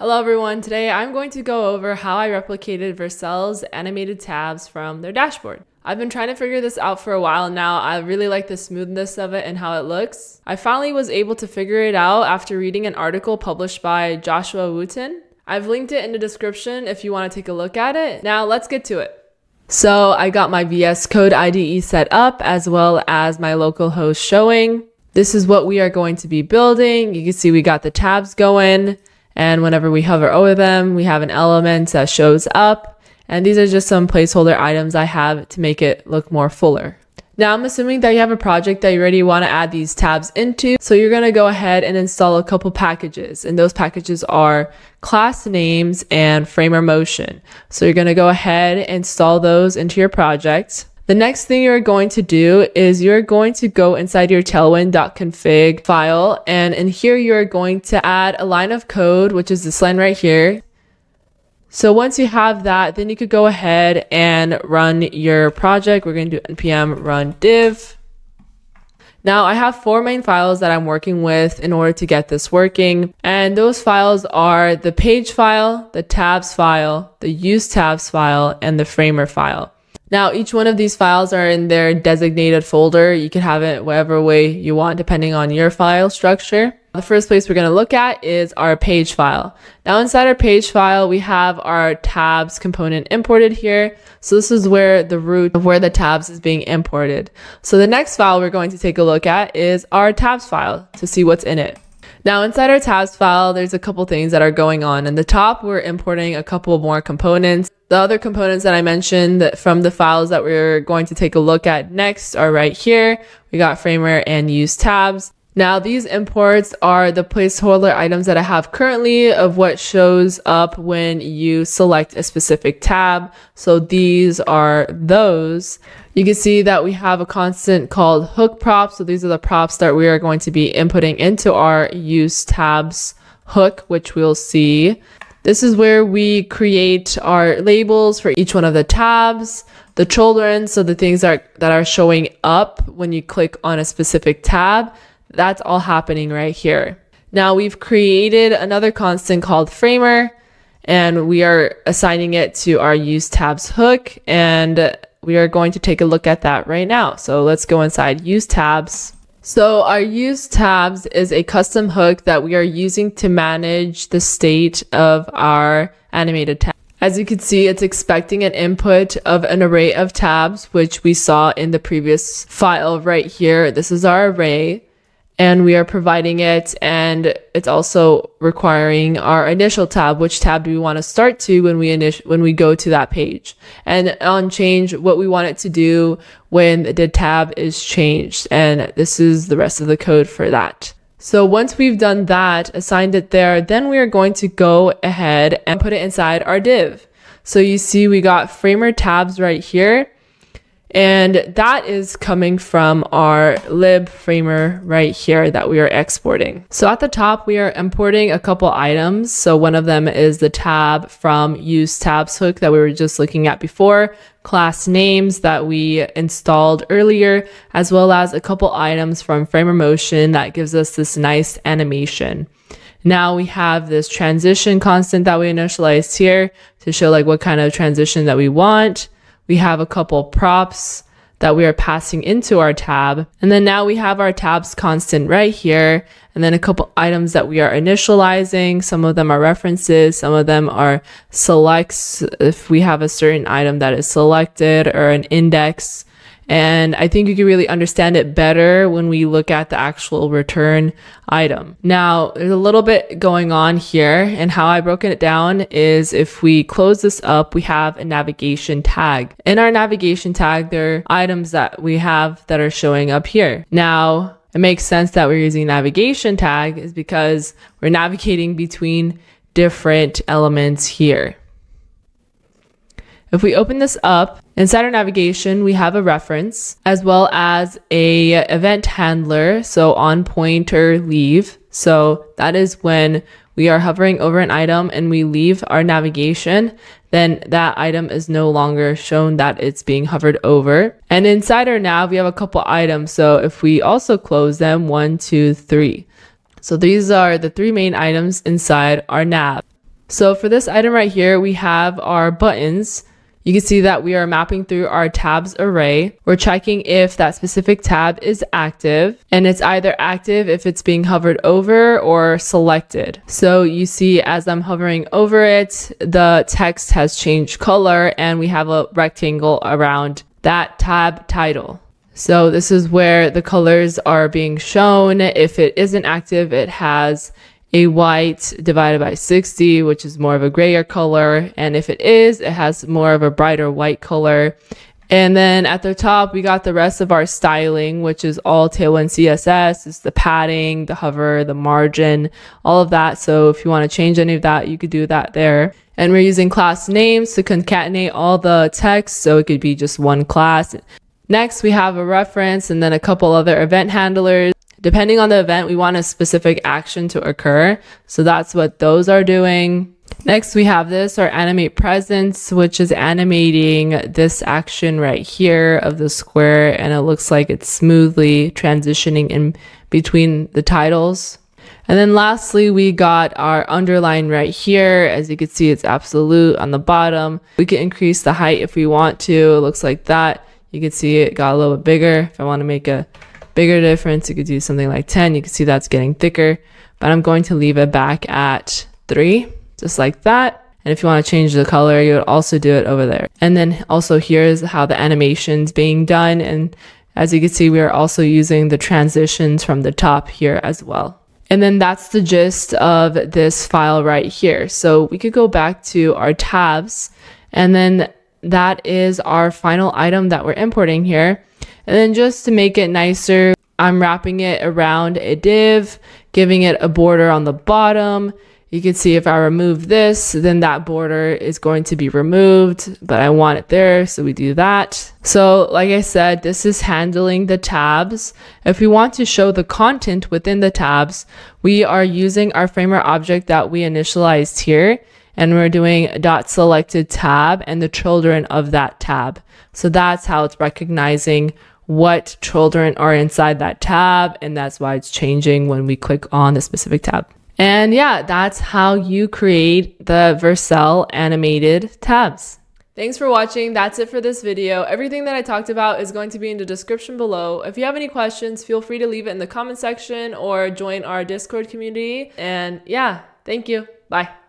Hello everyone, today I'm going to go over how I replicated Vercel's animated tabs from their dashboard. I've been trying to figure this out for a while now. I really like the smoothness of it and how it looks. I finally was able to figure it out after reading an article published by Joshua Wootonn. I've linked it in the description if you want to take a look at it. Now let's get to it. So I got my VS Code IDE set up as well as my local host showing. This is what we are going to be building. You can see we got the tabs going. And whenever we hover over them, we have an element that shows up. And these are just some placeholder items I have to make it look more fuller. Now I'm assuming that you have a project that you already want to add these tabs into. So you're going to go ahead and install a couple packages. And those packages are class names and framer motion. So you're going to go ahead and install those into your project. The next thing you're going to do is you're going to go inside your tailwind.config file and in here you're going to add a line of code, which is this line right here. So once you have that, then you could go ahead and run your project. We're going to do npm run dev. Now I have four main files that I'm working with in order to get this working. And those files are the page file, the tabs file, the use tabs file, and the framer file. Now, each one of these files are in their designated folder. You can have it whatever way you want, depending on your file structure. The first place we're going to look at is our page file. Now inside our page file, we have our tabs component imported here. So this is where the root of where the tabs is being imported. So the next file we're going to take a look at is our tabs file to see what's in it. Now inside our tabs file, there's a couple things that are going on. In the top, we're importing a couple more components. The other components that I mentioned from the files that we're going to take a look at next are right here. We got framer and use tabs. Now these imports are the placeholder items that I have currently of what shows up when you select a specific tab. So these are those. You can see that we have a constant called hook props. So these are the props that we are going to be inputting into our use tabs hook, which we'll see. This is where we create our labels for each one of the tabs, the children, so the things that are, that are showing up when you click on a specific tab. That's all happening right here. Now we've created another constant called framer and we are assigning it to our use tabs hook and we are going to take a look at that right now. So let's go inside use tabs. So our use tabs is a custom hook that we are using to manage the state of our animated tab. As you can see, it's expecting an input of an array of tabs, which we saw in the previous file right here. This is our array and we are providing it and it's also requiring our initial tab. Which tab do we want to start to when we init- when we go to that page? And on change what we want it to do when the tab is changed and this is the rest of the code for that. So once we've done that assigned it there then we are going to go ahead and put it inside our div. So you see we got framer tabs right here and that is coming from our lib framer right here that we are exporting. So at the top, we are importing a couple items. So one of them is the tab from use tabs hook that we were just looking at before, class names that we installed earlier, as well as a couple items from framer motion that gives us this nice animation. Now we have this transition constant that we initialized here to show like what kind of transition that we want. We have a couple props that we are passing into our tab. And then now we have our tabs constant right here. And then a couple items that we are initializing. Some of them are references. Some of them are selects if we have a certain item that is selected or an index. And I think you can really understand it better when we look at the actual return item. Now, there's a little bit going on here and how I broken it down is if we close this up, we have a navigation tag. In our navigation tag, there are items that we have that are showing up here. Now, it makes sense that we're using navigation tag is because we're navigating between different elements here. If we open this up, inside our navigation, we have a reference as well as a event handler. So on pointer leave. So that is when we are hovering over an item and we leave our navigation, then that item is no longer shown that it's being hovered over. And inside our nav, we have a couple items. So if we also close them, one, two, three. So these are the three main items inside our nav. So for this item right here, we have our buttons. You can see that we are mapping through our tabs array. We're checking if that specific tab is active and it's either active if it's being hovered over or selected. So you see as I'm hovering over it, the text has changed color and we have a rectangle around that tab title. So this is where the colors are being shown. If it isn't active, it has a white divided by 60, which is more of a grayer color. And if it is, it has more of a brighter white color. And then at the top, we got the rest of our styling, which is all Tailwind CSS. It's the padding, the hover, the margin, all of that. So if you want to change any of that, you could do that there. And we're using class names to concatenate all the text. So it could be just one class. Next, we have a reference and then a couple other event handlers. Depending on the event, we want a specific action to occur. So that's what those are doing. Next, we have this, our animate presence, which is animating this action right here of the square. And it looks like it's smoothly transitioning in between the titles. And then lastly, we got our underline right here. As you can see, it's absolute on the bottom. We can increase the height if we want to. It looks like that. You can see it got a little bit bigger. If I want to make a bigger difference, you could do something like 10. You can see that's getting thicker, but I'm going to leave it back at three, just like that. And if you want to change the color, you would also do it over there. And then also here's how the animation's being done. And as you can see, we are also using the transitions from the top here as well. And then that's the gist of this file right here. So we could go back to our tabs and then that is our final item that we're importing here. And then just to make it nicer, I'm wrapping it around a div, giving it a border on the bottom. You can see if I remove this, then that border is going to be removed, but I want it there, so we do that. So like I said, this is handling the tabs. If we want to show the content within the tabs, we are using our framer object that we initialized here and we're doing dot selected tab and the children of that tab. So that's how it's recognizing what children are inside that tab. And that's why it's changing when we click on the specific tab. And yeah, that's how you create the Vercel animated tabs. Thanks for watching. That's it for this video. Everything that I talked about is going to be in the description below. If you have any questions, feel free to leave it in the comment section or join our Discord community. And yeah, thank you. Bye.